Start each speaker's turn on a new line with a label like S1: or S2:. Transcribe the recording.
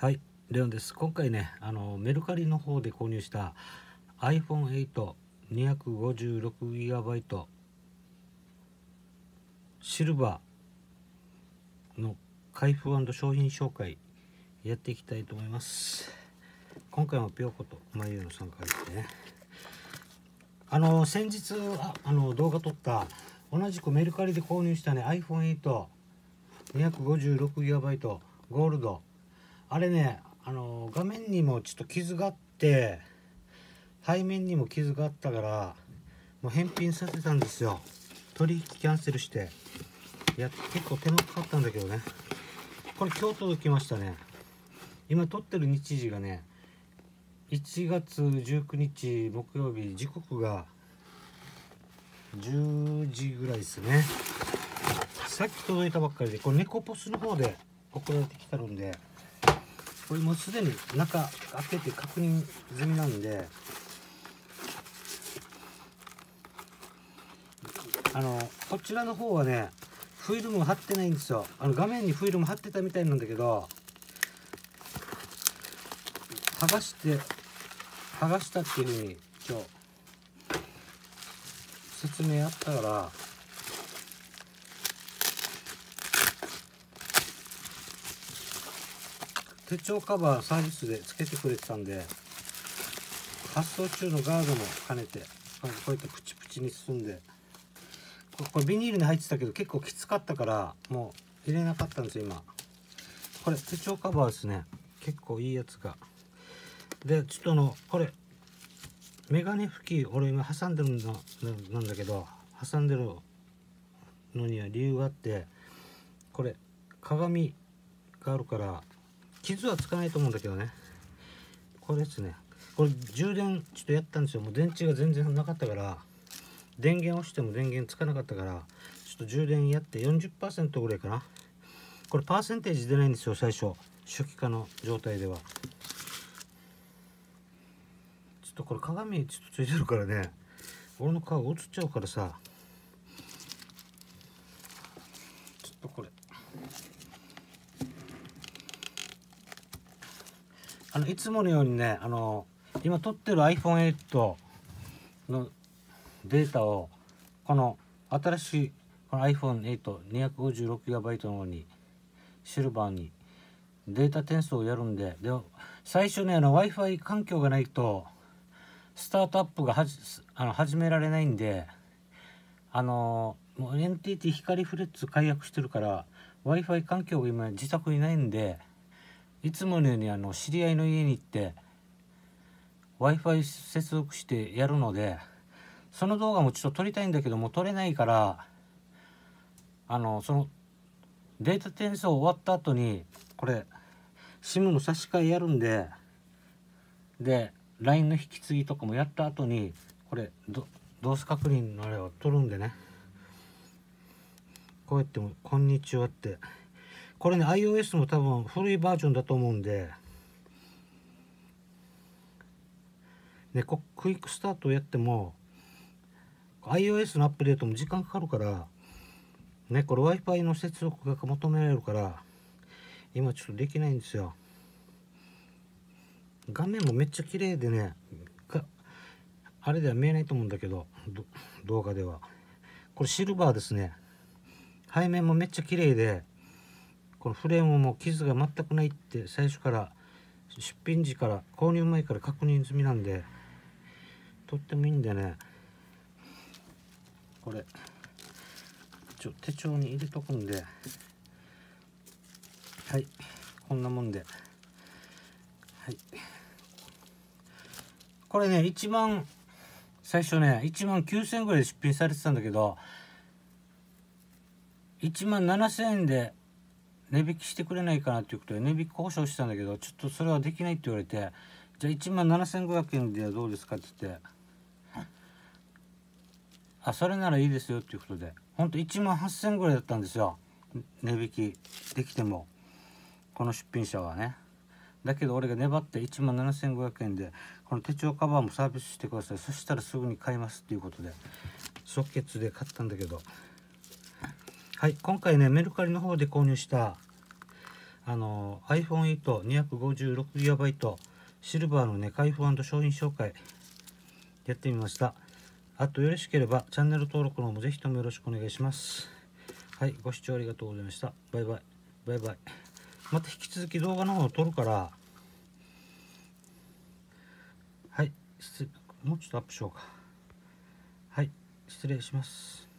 S1: はいレオンです。今回ねあのメルカリの方で購入した iPhone8256GB シルバーの開封商品紹介やっていきたいと思います。今回もぴょことまゆの参加ですね。あの先日ああの動画撮った同じくメルカリで購入したね iPhone8256GB ゴールドあれねあの画面にもちょっと傷があって背面にも傷があったからもう返品させたんですよ。取引キャンセルして。いや結構手間かかったんだけどね。これ今日届きましたね。今撮ってる日時がね1月19日木曜日時刻が10時ぐらいですね。さっき届いたばっかりでこれ猫ポスの方で送られてきたのでこれもうすでに中開けて確認済みなんであのこちらの方はねフィルム貼ってないんですよ。あの画面にフィルム貼ってたみたいなんだけど剥がして剥がしたっていうふうに今日説明あったから手帳カバーサービスで付けてくれてたんで発送中のガードも兼ねてこうやってプチプチに進んでこれビニールに入ってたけど結構きつかったからもう入れなかったんですよ今。これ手帳カバーですね。結構いいやつが。でちょっとあのこれメガネ拭き俺今挟んでるのなんだけど挟んでるのには理由があってこれ鏡があるから傷はつかないと思うんだけどね。これですね。これ充電ちょっとやったんですよ。もう電池が全然なかったから電源押しても電源つかなかったからちょっと充電やって40%ぐらいかな。これパーセンテージ出ないんですよ最初。初期化の状態では。ちょっとこれ鏡ちょっとついてるからね。俺の顔映っちゃうからさ。ちょっとこれ。のいつものようにねあの今撮ってる iPhone8 のデータをこの新しいこの iPhone8256GB の方にシルバーにデータ転送をやるんでで最初ね w i f i 環境がないとスタートアップがはじあの始められないんであのもう NTT 光フレッツ解約してるから w i f i 環境が今自宅にないんでいつものようにあの知り合いの家に行って w i f i 接続してやるのでその動画もちょっと撮りたいんだけども撮れないからあのそのデータ転送終わった後にこれ SIM の差し替えやるんでで LINE の引き継ぎとかもやった後にこれど動作確認のあれを撮るんでね。こうやっても「こんにちは」って。これね iOS も多分古いバージョンだと思うんで。ねこクイックスタートをやっても iOS のアップデートも時間かかるからねこれ Wi-Fi の接続が求められるから今ちょっとできないんですよ。画面もめっちゃ綺麗でねあれでは見えないと思うんだけど動画では。これシルバーですね。背面もめっちゃ綺麗でこのフレームも傷が全くないって最初から出品時から購入前から確認済みなんでとってもいいんでね。これちょ手帳に入れとくんではいこんなもんで。はい。これね1万最初ね1万9000円ぐらいで出品されてたんだけど1万7000円で値引きしてくれないかなっていうことで値引き交渉したんだけどちょっとそれはできないって言われてじゃあ1万7500円ではどうですかって言ってあそれならいいですよっていうことでほんと1万8000円ぐらいだったんですよ。値引きできてもこの出品者はね。だけど俺が粘って1万7500円でこの手帳カバーもサービスしてください。そしたらすぐに買いますっていうことで即決で買ったんだけどはい今回ねメルカリの方で購入したあの iPhone8-256GB シルバーのね開封商品紹介やってみました。あとよろしければチャンネル登録の方もぜひともよろしくお願いします。はいご視聴ありがとうございました。バイバイ。バイバイ。また引き続き動画の方を撮るからはいもうちょっとアップしようか。はい失礼します。